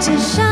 街上。